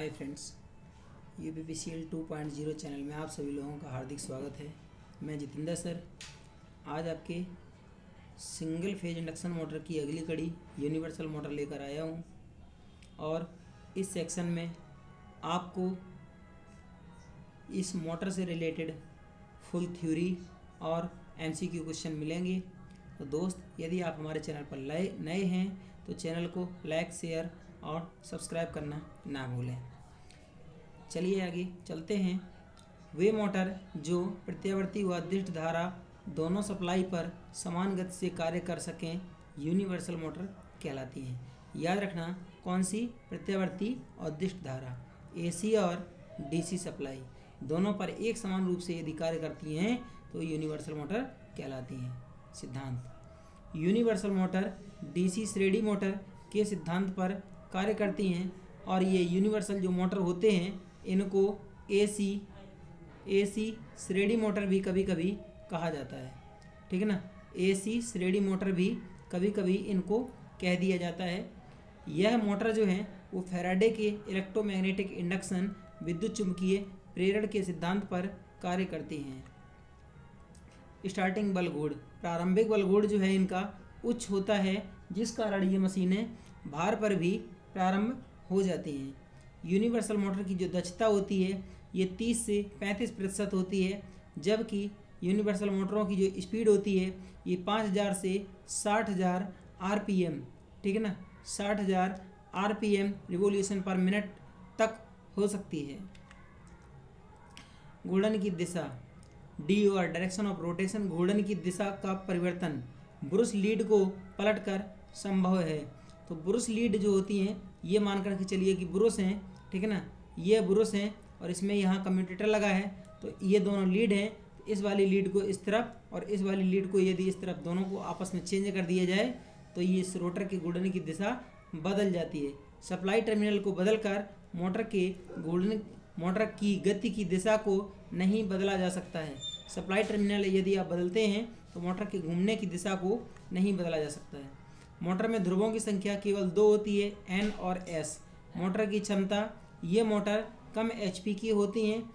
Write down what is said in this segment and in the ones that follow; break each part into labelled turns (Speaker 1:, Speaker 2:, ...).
Speaker 1: Hi friends U P P C L two point zero channel में आप सभी लोगों का हार्दिक स्वागत है। मैं जितेंद्र सर। आज आपके सिंगल फ़ेज़ इंडक्शन मोटर की अगली कड़ी यूनिवर्सल मोटर लेकर आया हूँ। और इस सेक्शन में आपको इस मोटर से रिलेटेड फुल थ्योरी और एम सी क्यू क्वेश्चन मिलेंगे। तो दोस्त, यदि आप हमारे चैनल पर नए हैं तो चैनल को लाइक शेयर और सब्सक्राइब करना ना भूलें। चलिए आगे, चलते हैं। वे मोटर जो प्रत्यावर्ती व दिष्ट धारा दोनों सप्लाई पर समान गति से कार्य कर सकें, यूनिवर्सल मोटर कहलाती हैं। याद रखना, कौन सी? प्रत्यावर्ती और दृष्ट धारा, एसी और डीसी सप्लाई। दोनों पर एक समान रूप से यदि कार्य करती हैं तो यूनिवर्सल मोटर कहलाती हैं। सिद्धांत। यूनिवर्सल मोटर, डीसी श्रेणी मोटर के सिद्धांत पर कार्य करती हैं और ये यूनिवर्सल जो मोटर होते हैं, इनको एसी एसी श्रेणी मोटर भी कभी कभी कहा जाता है। ठीक है ना? एसी श्रेणी मोटर भी कभी कभी इनको कह दिया जाता है। यह मोटर जो है, वो फेराडे के इलेक्ट्रोमैग्नेटिक इंडक्शन विद्युत चुंबकीय प्रेरण के सिद्धांत पर कार्य करती हैं। स्टार्टिंग बलगोड़, प्रारंभिक बलगोड़ जो है इनका उच्च होता है, जिस कारण ये मशीनें भार पर भी प्रारंभ हो जाते हैं। यूनिवर्सल मोटर की जो दक्षता होती है, ये 30 से 35 प्रतिशत होती है, जबकि यूनिवर्सल मोटरों की जो स्पीड होती है, ये 5000 से 60000 आरपीएम, ठीक है ना? 60000 आरपीएम रिवोल्यूशन पर मिनट तक हो सकती है। घूर्णन की दिशा। डी और डायरेक्शन ऑफ़ रोटेशन घूर्णन की दिशा का परिवर्तन। ब्रुश लीड को पलटकर संभव है। तो ब्रुश लीड जो होती हैं, ये मान कर के चलिए कि ब्रुश हैं, ठीक है ना? ये ब्रुश हैं और इसमें यहाँ कम्यूटेटर लगा है तो ये दोनों लीड हैं। इस वाली लीड को इस तरफ़ और इस वाली लीड को यदि इस तरफ़ दोनों को आपस में चेंज कर दिया जाए तो ये इस रोटर के घूर्णन की दिशा बदल जाती है। सप्लाई टर्मिनल को बदलकर मोटर के घूर्णन मोटर की गति की दिशा को नहीं बदला जा सकता है। सप्लाई टर्मिनल यदि आप बदलते हैं तो मोटर के घूमने की दिशा को नहीं बदला जा सकता है। मोटर में ध्रुवों की संख्या केवल दो होती है एन और एस मोटर की क्षमता, ये मोटर कम HP की होती हैं।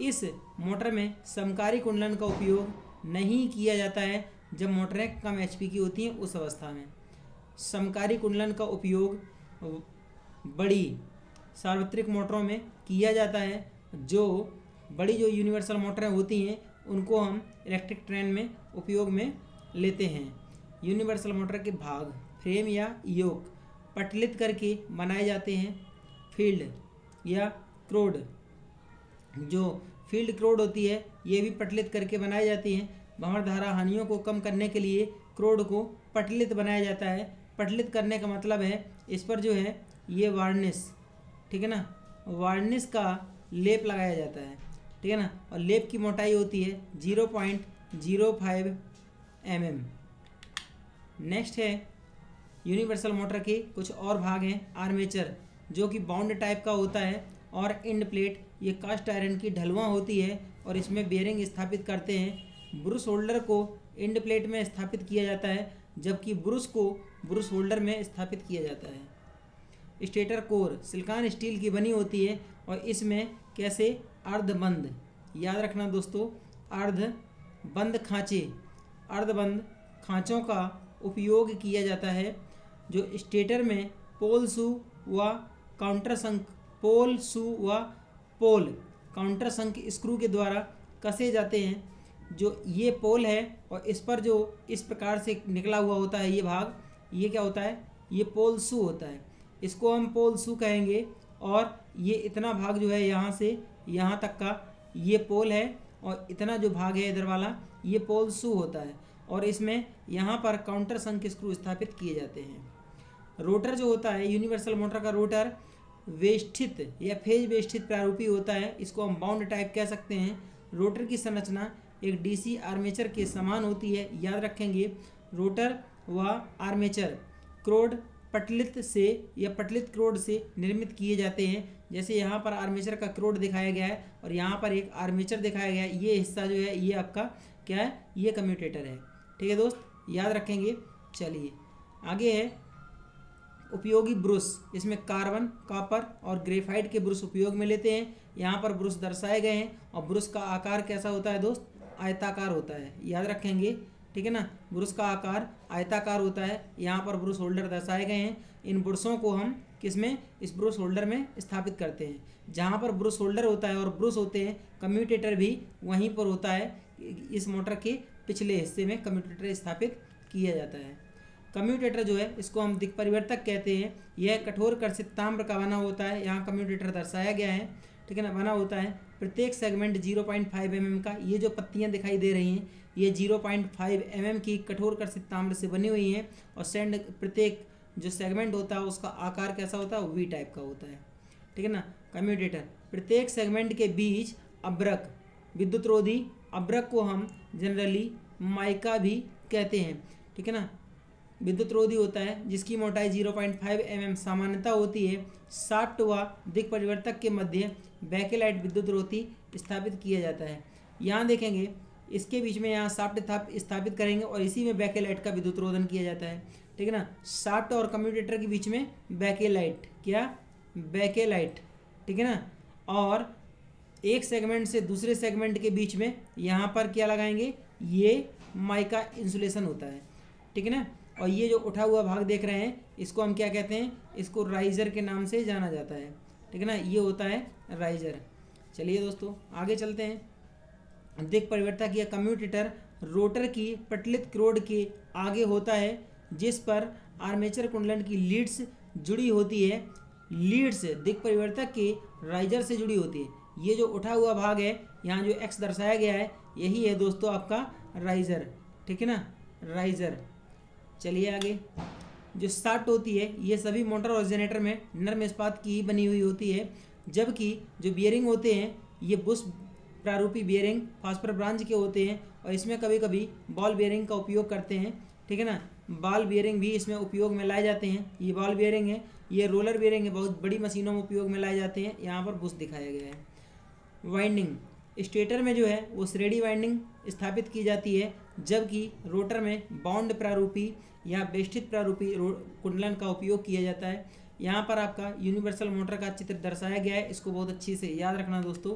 Speaker 1: इस मोटर में समकारी कुंडलन का उपयोग नहीं किया जाता है, जब मोटरें कम HP की होती हैं उस अवस्था में। समकारी कुंडलन का उपयोग बड़ी सार्वत्रिक मोटरों में किया जाता है, जो बड़ी जो यूनिवर्सल मोटरें होती हैं, उनको हम इलेक्ट्रिक ट्रेन में उपयोग में लेते हैं। यूनिवर्सल मोटर के भाग। फ्रेम या योग पटलित करके बनाए जाते हैं। फ़ील्ड या क्रोड। जो फ़ील्ड क्रोड होती है, ये भी पटलित करके बनाई जाती हैं। भंवर धारा हानियों को कम करने के लिए क्रोड को पटलित बनाया जाता है। पटलित करने का मतलब है, इस पर जो है, ये वार्निस ठीक है ना? वार्निस का लेप लगाया जाता है, ठीक है ना? और लेप की मोटाई होती है zero point zero five M. Next है यूनिवर्सल मोटर के कुछ और भाग हैं, आर्मेचर, जो कि बाउंड टाइप का होता है और इंड प्लेट, ये कास्ट आयरन की ढलवा होती है और इसमें बेयरिंग स्थापित करते हैं। ब्रुश होल्डर को इंड प्लेट में स्थापित किया जाता है, जबकि ब्रुश को ब्रुश होल्डर में स्थापित किया जाता है। स्टेटर कोर सिल्कान स्टील की बनी होती है और इसमें कैसे? अर्धबंद याद रखना दोस्तों अर्ध बंद खाँचे। अर्धबंद खाँचों का उपयोग किया जाता है। जो स्टेटर में पोल सू व काउंटर संक, पोल सू व पोल, काउंटर संक स्क्रू के द्वारा कसे जाते हैं, जो ये पोल है और इस पर जो इस प्रकार से निकला हुआ होता है ये भाग, ये क्या होता है, ये पोल सू होता है। इसको हम पोल सू कहेंगे और ये इतना भाग जो है यहाँ से यहाँ तक का ये पोल है और इतना जो भाग है इधर वाला, ये पोल सू होता है और इसमें यहाँ पर काउंटर संख स्क्रू स्थापित किए जाते हैं। रोटर जो होता है यूनिवर्सल मोटर का रोटर वेष्ठित या फ़ेज़ वेष्ठित प्रारूपी होता है, इसको हम बाउंड टाइप कह सकते हैं। रोटर की संरचना एक डीसी आर्मेचर के समान होती है, याद रखेंगे। रोटर व आर्मेचर क्रोड पटलित से या पटलित क्रोड से निर्मित किए जाते हैं। जैसे यहाँ पर आर्मेचर का क्रोड दिखाया गया है और यहाँ पर एक आर्मेचर दिखाया गया है। ये हिस्सा जो है, ये आपका क्या है? ये कम्यूटेटर है। ठीक है दोस्त, याद रखेंगे। चलिए, आगे है। उपयोगी ब्रुश इसमें कार्बन, कॉपर और ग्रेफाइट के ब्रुश उपयोग में लेते हैं। यहाँ पर ब्रुश दर्शाए गए हैं। और ब्रुश का आकार कैसा होता है दोस्त? आयताकार होता है। याद रखेंगे, ठीक है ना? ब्रुश का आकार आयताकार होता है। यहाँ पर ब्रुश होल्डर दर्शाए गए हैं। इन ब्रुशों को हम किसमें? इस ब्रुश होल्डर में स्थापित करते हैं। जहाँ पर ब्रुश होल्डर होता है और ब्रुश होते हैं, कम्यूटेटर भी वहीं पर होता है। इस मोटर के पिछले हिस्से में कम्यूटेटर स्थापित किया जाता है। कम्यूटेटर जो है, इसको हम दिक परिवर्तक कहते हैं। यह कठोर कर्षित ताम्र का बना होता है। यहाँ कम्यूटेटर दर्शाया गया है, ठीक है ना? बना होता है। प्रत्येक segment zero point five M का, ये जो पत्तियाँ दिखाई दे रही हैं, ये ज़ीरो पॉइंट फाइव एम की कठोर कर्षित ताम्र से बनी हुई हैं और सेंड प्रत्येक जो सेगमेंट होता है, उसका आकार कैसा होता है? वी टाइप का होता है, ठीक है ना? कम्यूटेटर। प्रत्येक सेगमेंट के बीच अब्रक, विद्युत रोधी अब्रक को हम जनरली माइका भी कहते हैं, ठीक है ना? विद्युत रोधी होता है, जिसकी मोटाई ज़ीरो पॉइंट फाइव एम सामान्यता होती है। साठ व दिक परिवर्तक के मध्य बैकेलाइट विद्युत रोधी स्थापित किया जाता है। यहाँ देखेंगे, इसके बीच में यहाँ साफ्ट स्थापित करेंगे और इसी में बैकेलाइट का विद्युत रोधन किया जाता है। ठीक है ना? साफ्ट और कम्यूटेटर के बीच में बैकेलाइट, क्या? बैकेलाइट। ठीक है ना? और एक सेगमेंट से दूसरे सेगमेंट के बीच में यहाँ पर क्या लगाएँगे? ये माइका इंसुलेशन होता है। ठीक है ना? और ये जो उठा हुआ भाग देख रहे हैं, इसको हम क्या कहते हैं? इसको राइजर के नाम से जाना जाता है। ठीक है ना? ये होता है राइजर चलिए दोस्तों, आगे चलते हैं। दिक परिवर्तक या कम्यूटेटर रोटर की पटलित क्रोड के आगे होता है, जिस पर आर्मेचर कुंडलन की लीड्स जुड़ी होती है। लीड्स दिक परिवर्तक के राइजर से जुड़ी होती है। ये जो उठा हुआ भाग है, यहाँ जो एक्स दर्शाया गया है, यही है दोस्तों आपका राइजर ठीक है ना? राइजर चलिए आगे। जो स्टार्ट होती है, ये सभी मोटर और जनरेटर में नर्म इस्पात की ही बनी हुई होती है। जबकि जो बियरिंग होते हैं, ये बुश प्रारूपी बियरिंग फास्फर ब्रांच के होते हैं और इसमें कभी कभी बॉल बियरिंग का उपयोग करते हैं। ठीक है ना? बॉल बियरिंग भी इसमें उपयोग में लाए जाते हैं। ये बॉल बियरिंग है, ये रोलर बियरिंग है, बहुत बड़ी मशीनों में उपयोग में लाए जाते हैं। यहाँ पर बुश दिखाया गया है। वाइंडिंग स्टेटर में जो है, वो श्रेणी वाइंडिंग स्थापित की जाती है। जबकि रोटर में बाउंड प्रारूपी या बेष्टित प्रारूपी कुंडलन का उपयोग किया जाता है। यहाँ पर आपका यूनिवर्सल मोटर का चित्र दर्शाया गया है। इसको बहुत अच्छी से याद रखना दोस्तों,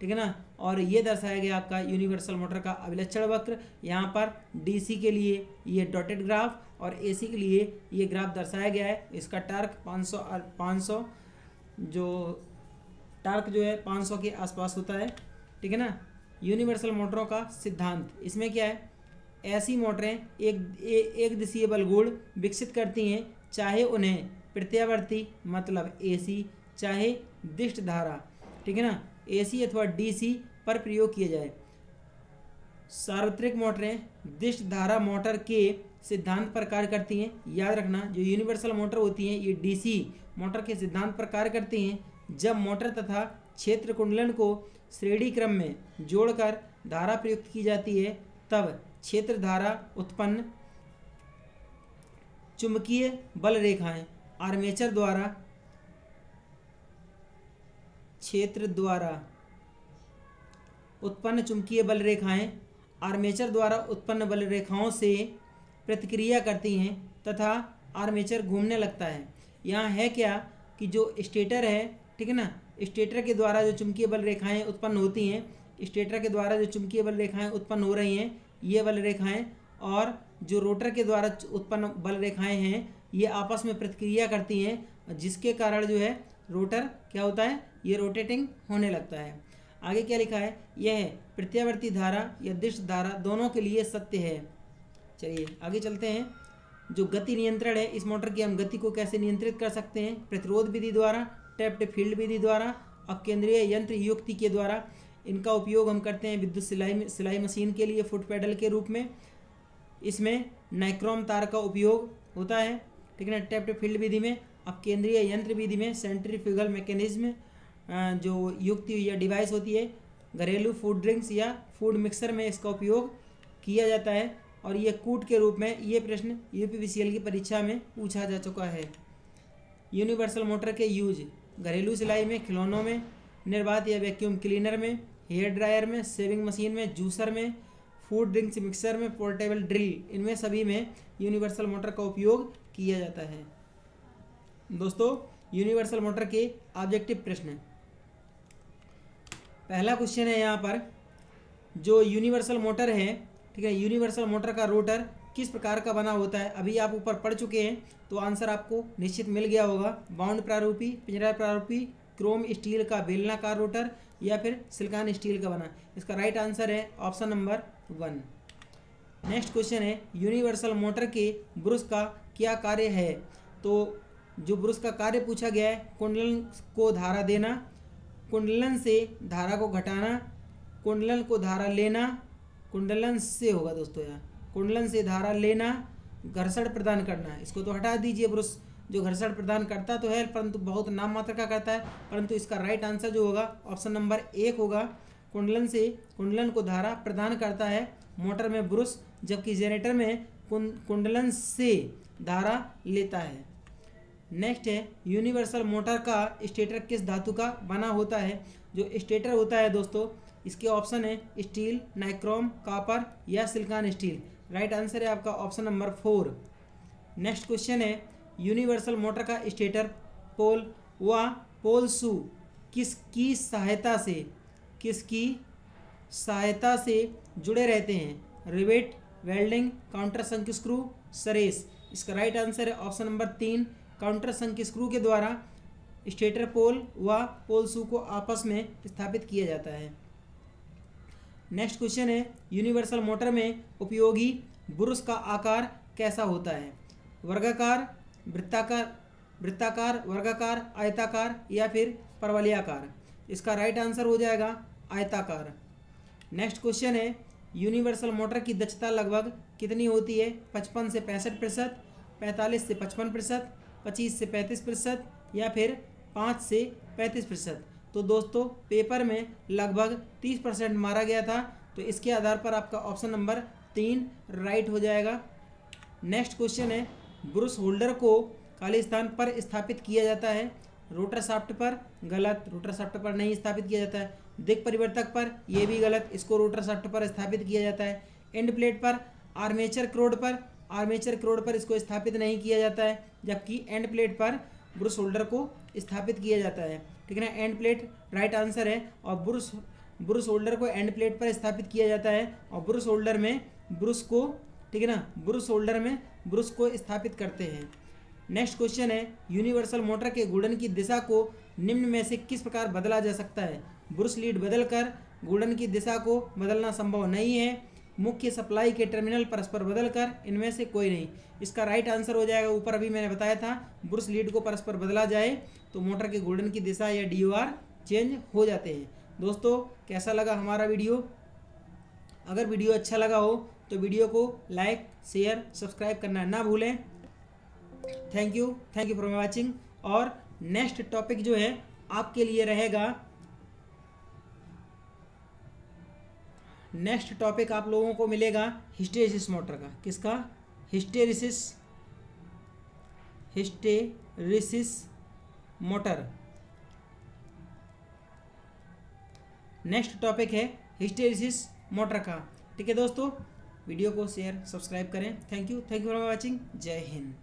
Speaker 1: ठीक है ना? और ये दर्शाया गया आपका यूनिवर्सल मोटर का अभिलक्षण वक्र। यहाँ पर डीसी के लिए ये डॉटेड ग्राफ और एसी के लिए ये ग्राफ दर्शाया गया है। इसका टार्क 500 500 जो टार्क जो है 500 के आसपास होता है, ठीक है ना? यूनिवर्सल मोटरों का सिद्धांत। इसमें क्या है? ऐसी मोटरें एक ए, एक दिशीय बलगुण विकसित करती हैं चाहे उन्हें प्रत्यावर्ती मतलब एसी चाहे दिष्ट धारा ठीक है ना? एसी अथवा डीसी पर प्रयोग किया जाए। सार्वत्रिक मोटरें दिष्ट धारा मोटर के सिद्धांत पर कार्य करती हैं। याद रखना जो यूनिवर्सल मोटर होती हैं ये डीसी मोटर के सिद्धांत पर कार्य करती हैं। जब मोटर तथा क्षेत्र कुंडलन को श्रेणी क्रम में जोड़कर धारा प्रयुक्त की जाती है तब क्षेत्र धारा उत्पन्न चुंबकीय बल रेखाएँ आर्मेचर द्वारा, क्षेत्र द्वारा उत्पन्न चुंबकीय बल रेखाएँ आर्मेचर द्वारा उत्पन्न बल रेखाओं से प्रतिक्रिया करती हैं तथा आर्मेचर घूमने लगता है। यहाँ है क्या कि जो स्टेटर है, ठीक है ना? स्टेटर के द्वारा जो चुंबकीय बल रेखाएँ उत्पन्न होती हैं, स्टेटर के द्वारा जो चुंबकीय बल रेखाएँ उत्पन्न हो रही हैं ये बल रेखाएँ और जो रोटर के द्वारा उत्पन्न बल रेखाएँ हैं, ये आपस में प्रतिक्रिया करती हैं, जिसके कारण जो है रोटर क्या होता है, ये रोटेटिंग होने लगता है। आगे क्या लिखा है? यह प्रत्यावर्ती धारा या दिश धारा दोनों के लिए सत्य है। चलिए, आगे चलते हैं। जो गति नियंत्रण है, इस मोटर की हम गति को कैसे नियंत्रित कर सकते हैं? प्रतिरोध विधि द्वारा, टैप्ड फ़ील्ड विधि द्वारा अब केंद्रीय यंत्र युक्ति के द्वारा। इनका उपयोग हम करते हैं विद्युत सिलाई सिलाई मशीन के लिए, फुट पैडल के रूप में। इसमें नाइक्रोम तार का उपयोग होता है, ठीक है ना? टैप्ड फ़ील्ड विधि में, अब केंद्रीय यंत्र विधि में, सेंट्रीफ्यूगल मैकेनिज्म जो युक्ति या डिवाइस होती है, घरेलू फ़ूड ड्रिंक्स या फ़ूड मिक्सर में इसका उपयोग किया जाता है। और ये कूट के रूप में, ये प्रश्न यूपी की परीक्षा में पूछा जा चुका है। यूनिवर्सल मोटर के यूज़, घरेलू सिलाई में, खिलौनों में, निर्बाध या वैक्यूम क्लीनर में हेयर ड्रायर में, सेविंग मशीन में, जूसर में, फ़ूड ड्रिंक्स मिक्सर में, पोर्टेबल ड्रिल, इनमें सभी में यूनिवर्सल मोटर का उपयोग किया जाता है। दोस्तों, यूनिवर्सल मोटर के ऑब्जेक्टिव प्रश्न पहला क्वेश्चन है यहाँ पर, जो यूनिवर्सल मोटर है, ठीक है, यूनिवर्सल मोटर का रोटर किस प्रकार का बना होता है, अभी आप ऊपर पढ़ चुके हैं तो आंसर आपको निश्चित मिल गया होगा। बाउंड प्रारूपी, पिंजरा प्रारूपी क्रोम स्टील का बेलनाकार रोटर या फिर सिल्कान स्टील का बना। इसका राइट आंसर है option number one next question है यूनिवर्सल मोटर के ब्रुश का क्या कार्य है? तो जो ब्रुश का कार्य पूछा गया है, कुंडलन को धारा देना, कुंडलन से धारा को घटाना, कुंडलन को धारा लेना, कुंडलन से होगा दोस्तों यहाँ कुंडलन से धारा लेना, घर्षण प्रदान करना। इसको तो हटा दीजिए ब्रुश। जो घर्षण प्रदान करता तो है, परंतु बहुत नाम मात्र का करता है। परंतु इसका राइट आंसर जो होगा ऑप्शन नंबर एक होगा। कुंडलन से कुंडलन को धारा प्रदान करता है मोटर में ब्रुश, जबकि जनरेटर में कुंडलन से धारा लेता है। नेक्स्ट है यूनिवर्सल मोटर का स्टेटर किस धातु का बना होता है? जो स्टेटर होता है दोस्तों, इसके ऑप्शन है स्टील नाइक्रोम कापर या सिलिकॉन स्टील राइट आंसर है आपका option number four next question है यूनिवर्सल मोटर का स्टेटर पोल व पोल शू किसकी सहायता से, किसकी सहायता से जुड़े रहते हैं? Rivet, welding, counter sunk screw, सरेस। इसका राइट आंसर है ऑप्शन नंबर तीन, काउंटर संक स्क्रू के द्वारा स्टेटर पोल व पोल शू को आपस में स्थापित किया जाता है। नेक्स्ट क्वेश्चन है, यूनिवर्सल मोटर में उपयोगी ब्रुश का आकार कैसा होता है? वर्गाकार वृत्ताकार वृत्ताकार, वर्गाकार, आयताकार या फिर परवलियाकार। इसका राइट आंसर हो जाएगा आयताकार। नेक्स्ट क्वेश्चन है यूनिवर्सल मोटर की दक्षता लगभग कितनी होती है? पचपन से पैंसठ प्रतिशत, पैंतालीस से पचपन प्रतिशत, पच्चीस से पैंतीस प्रतिशत या फिर पाँच से पैंतीस प्रतिशत। तो दोस्तों पेपर में लगभग तीस परसेंट मारा गया था तो इसके आधार पर आपका ऑप्शन नंबर तीन राइट हो जाएगा। नेक्स्ट क्वेश्चन है ब्रुश होल्डर को खाली स्थान पर स्थापित किया जाता है। रोटर साफ्ट पर गलत, रोटर साफ्ट पर नहीं स्थापित किया जाता है। दिक परिवर्तक पर यह भी गलत, इसको रोटर साफ्ट पर स्थापित किया जाता है। एंड प्लेट पर आर्मेचर क्रोड पर, आर्मेचर क्रोड पर इसको स्थापित नहीं किया जाता है, जबकि एंड प्लेट पर ब्रुश होल्डर को स्थापित किया जाता है। ठीक है ना? एंड प्लेट राइट आंसर है, और ब्रुश ब्रुश होल्डर को एंड प्लेट पर स्थापित किया जाता है, और ब्रुश होल्डर में ब्रुश को ठीक है ना? ब्रुश होल्डर में ब्रुश को स्थापित करते हैं। नेक्स्ट क्वेश्चन है, यूनिवर्सल मोटर के घूर्णन की दिशा को निम्न में से किस प्रकार बदला जा सकता है? ब्रुश लीड बदलकर घूर्णन की दिशा को बदलना संभव नहीं है। मुख्य सप्लाई के टर्मिनल परस्पर बदलकर इनमें से कोई नहीं। इसका राइट आंसर हो जाएगा, ऊपर अभी मैंने बताया था ब्रुश लीड को परस्पर बदला जाए तो मोटर के घूर्णन की दिशा या डीओआर चेंज हो जाते हैं। दोस्तों, कैसा लगा हमारा वीडियो? अगर वीडियो अच्छा लगा हो तो वीडियो को लाइक, शेयर, सब्सक्राइब करना ना भूलें। Thank you thank you for watching और नेक्स्ट टॉपिक जो है, आपके लिए रहेगा। नेक्स्ट टॉपिक आप लोगों को मिलेगा हिस्टेरिसिस मोटर का। किसका? Hysteresis hysteresis motor. Next topic है हिस्टेरिसिस मोटर का। ठीक है दोस्तों? वीडियो को शेयर सब्सक्राइब करें। Thank you thank you for watching जय हिंद।